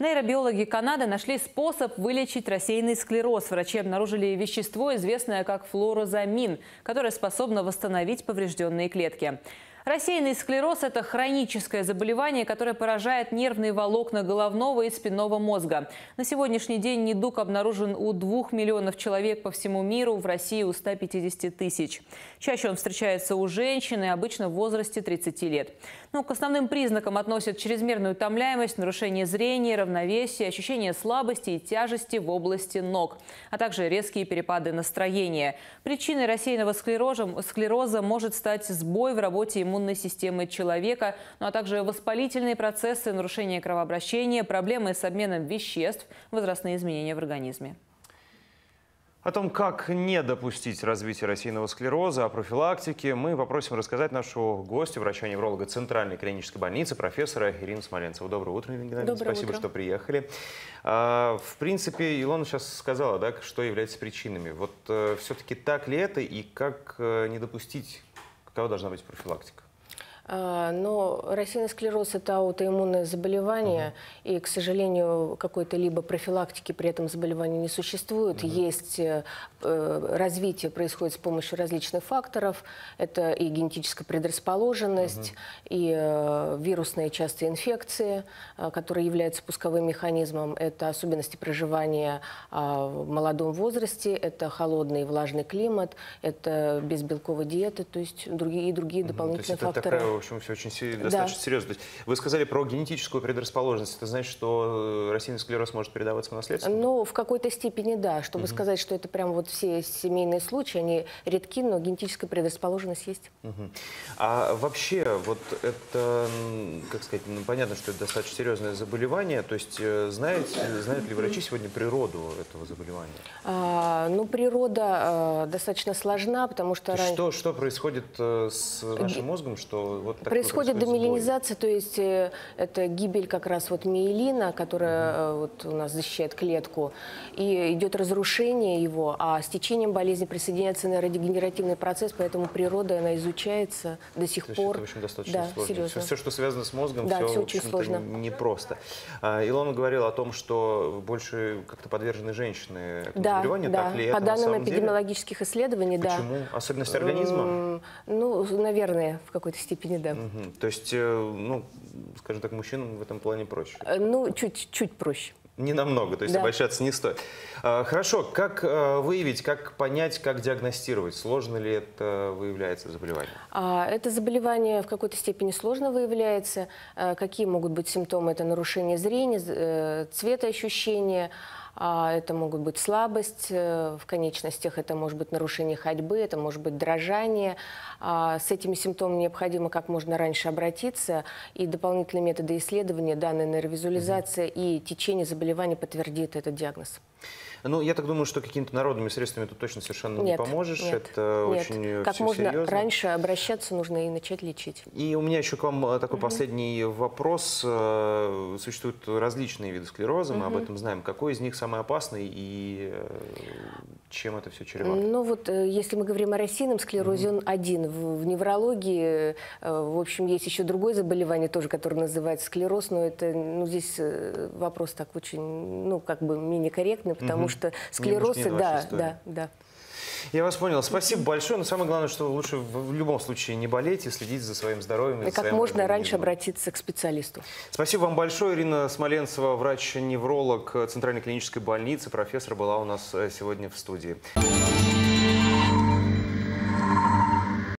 Нейробиологи Канады нашли способ вылечить рассеянный склероз. Врачи обнаружили вещество, известное как флорозамин, которое способно восстановить поврежденные клетки. Рассеянный склероз – это хроническое заболевание, которое поражает нервные волокна головного и спинного мозга. На сегодняшний день недуг обнаружен у двух миллионов человек по всему миру, в России у 150 тысяч. Чаще он встречается у женщин и обычно в возрасте 30 лет. Но к основным признакам относят чрезмерную утомляемость, нарушение зрения, равновесия, ощущение слабости и тяжести в области ног, а также резкие перепады настроения. Причиной рассеянного склероза, склероза может стать сбой в работе иммунной системы человека, ну а также воспалительные процессы, нарушение кровообращения, проблемы с обменом веществ, возрастные изменения в организме. О том, как не допустить развития рассеянного склероза, о профилактике, мы попросим рассказать нашу гостью, врача-невролога Центральной клинической больницы, профессора Ирину Смоленцеву. Доброе утро, Ирина Геннадьевна. Доброе Спасибо, утро. что приехали. А, В принципе, Илона сейчас сказала, да, что является причинами. Вот э, все-таки так ли это и как э, не допустить, какова должна быть профилактика? А, Но рассеянный склероз – это аутоиммунное заболевание, и, к сожалению, какой-то либо профилактики при этом заболевании не существует. Есть э, э, развитие происходит с помощью различных факторов. Это и генетическая предрасположенность, и э, вирусные частые инфекции, которые являются пусковым механизмом. Это особенности проживания а, в молодом возрасте, это холодный и влажный климат, это безбелковая диета, то есть другие, и другие дополнительные это факторы. Общем, все очень се- Да. достаточно серьезно. То есть вы сказали про генетическую предрасположенность. Это значит, что э, рассеянный склероз может передаваться по наследству? Ну, в какой-то степени да. Чтобы сказать, что это прям вот все семейные случаи, они редки, но генетическая предрасположенность есть. Мгм. А вообще, вот это, как сказать, ну, понятно, что это достаточно серьезное заболевание. То есть э, знаете, знают ли врачи сегодня природу этого заболевания? А, ну, природа а, достаточно сложна, потому что раньше... что, что происходит с нашим мозгом, что вот такой Происходит демиелинизация, то есть э, это гибель как раз вот миелина, которая э, вот у нас защищает клетку, и идет разрушение его, а с течением болезни присоединяется нейродегенеративный процесс, поэтому природа, она изучается до сих То пор. это, в общем, достаточно да, сложно. серьезно. Все, что связано с мозгом, Да, все, всё в очень сложно. непросто. А, Илона говорила о том, что больше как-то подвержены женщины этому Да, заболеванию. да. Так ли это По на данным самом деле? эпидемиологических исследований, да. Почему? Особенность организма? М, Ну, наверное, в какой-то степени, да. Мгм. То есть, э, ну, скажем так, мужчинам в этом плане проще. Э, Ну, чуть-чуть проще. Не намного, то есть Да. обольщаться не стоит. А, Хорошо, как э, выявить, как понять, как диагностировать? Сложно ли это выявляется заболевание? А, Это заболевание в какой-то степени сложно выявляется. Какие могут быть симптомы? Это нарушение зрения, цветоощущения, это могут быть слабость э, в конечностях, это может быть нарушение ходьбы, это может быть дрожание. А, С этими симптомами необходимо как можно раньше обратиться, и дополнительные методы исследования, данная нейровизуализация и течение заболевания подтвердит этот диагноз. Ну, я так думаю, что какими-то народными средствами тут точно совершенно не Нет, поможешь. нет, это нет. очень Как всё можно серьезно. раньше обращаться нужно и начать лечить. И у меня еще к вам э, такой последний вопрос. Э, Существуют различные виды склероза, мы об этом знаем. Какой из них самый опасный и э, чем это все чревато? Ну вот, э, если мы говорим о рассеянном склерозе, он один. В, в неврологии, э, в общем, есть еще другое заболевание тоже, которое называется склероз, но это, ну, здесь э, вопрос так очень, ну, как бы менее корректный, потому что склероз, да, история. да, да. Я вас понял. Спасибо большое. Но самое главное, что лучше в любом случае не болеть и следить за своим здоровьем. и И как можно раньше обратиться к специалисту. Спасибо вам большое. Ирина Смоленцева, врач-невролог Центральной клинической больницы, профессор, была у нас э, сегодня в студии.